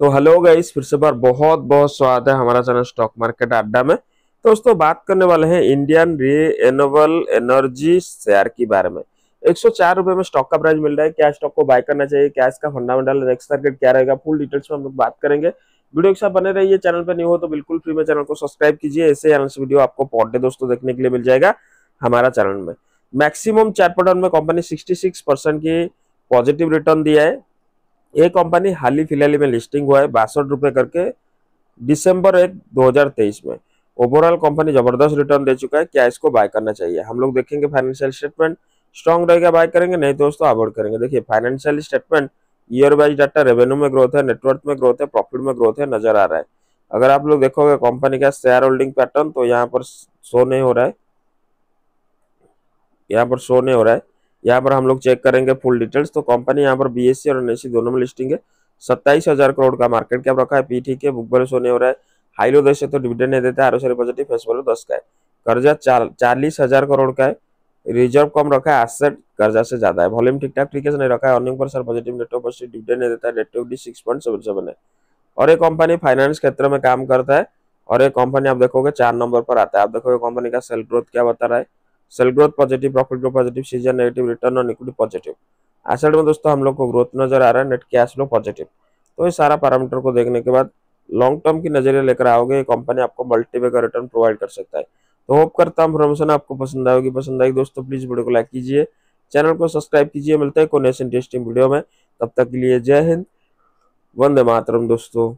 तो hello guys फिर से बार बहुत बहुत स्वागत है हमारा चैनल स्टॉक मार्केट अड्डा में। तो दोस्तों, बात करने वाले हैं इंडियन रिन्यूएबल एनर्जी शेयर के बारे में। एक सौ में स्टॉक का प्राइस मिल रहा है। क्या स्टॉक को बाय करना चाहिए? क्या इसका फंडामेंटल नेक्स्ट टारगेट क्या रहेगा? फुल डिटेल्स में हम लोग बात करेंगे। वीडियो के साथ बने रहिए। चैनल पर नहीं हो तो बिल्कुल फ्री में चैनल को सब्सक्राइब कीजिए। ऐसे वीडियो आपको पर डे दोस्तों देखने के लिए मिल जाएगा हमारा चैनल में। मैक्सिमम चार पैटर्न में कंपनी सिक्सटी परसेंट की पॉजिटिव रिटर्न दिया है। ये कंपनी हाल ही फ़िलहाल में लिस्टिंग हुआ है बासठ रुपए करके दिसंबर एक 2023 में। ओवरऑल कंपनी ज़बरदस्त रिटर्न दे चुका है, क्या इसको बाय करना चाहिए? हम लोग देखेंगे फाइनेंशियल स्टेटमेंट स्ट्रॉन्ग रहेगा बाय करेंगे, नहीं दोस्तों अवॉइड करेंगे। देखिए financial statement year wise data revenue में ग्रोथ है नेटवर्क में ग्रोथ है प्रॉफिट में ग्रोथ है, नज़र आ रहा है। अगर आप लोग देखोगे कंपनी का शेयर होल्डिंग पैटर्न तो यहाँ पर शो नहीं हो रहा है। यहाँ पर शो नहीं हो रहा है। यहाँ पर हम लोग चेक करेंगे फुल डिटेल्स तो कंपनी यहाँ पर बीएससी और एनएससी दोनों में लिस्टिंग है। सत्ताईस हज़ार करोड़ का मार्केट कैप रखा है। पी ठीक है बुक वैल्यू सोने हो रहा है। हाई लो देश तो डिविडेंड नहीं देता है। आरोसरी पॉजिटिव फेस वैल्यू दस का है। कर्जा चालीस हज़ार करोड़ का है। रिज़र्व कम रखा है। एसेट कर्जा से ज़्यादा है। वॉल्यूम ठीक ठाक ठीक है नहीं रखा है। Earning per share positive net positive dividend नहीं देता है। Net six point seven seven है। और ये कंपनी फाइनेंस क्षेत्र में काम करता है। और ये कंपनी आप देखोगे, चार नंबर पर आता है। आप देखोगे कंपनी का सेल ग्रोथ क्या बता रहा है? Sale growth positive profit growth positive season negative return और इक्विटी पॉजिटिव एसेट में दोस्तों हम लोग को ग्रोथ नज़र आ रहा है नेट कैश फ्लो पॉजिटिव तो ये सारा पैरामीटर को देखने के बाद लॉन्ग टर्म की नज़रिया लेकर आओगे, ये कंपनी आपको मल्टीवे का रिटर्न प्रोवाइड कर सकता है। तो होप करता हूँ इन्फॉर्मेशन आपको पसंद आएगी पसंद आएगी दोस्तों प्लीज़ वीडियो को लाइक कीजिए। चैनल को सब्सक्राइब कीजिए, मिलते हैं कोई नेक्स्ट इंटरेस्टिंग वीडियो में। तब तक के लिए जय हिंद, वंदे मातरम दोस्तों।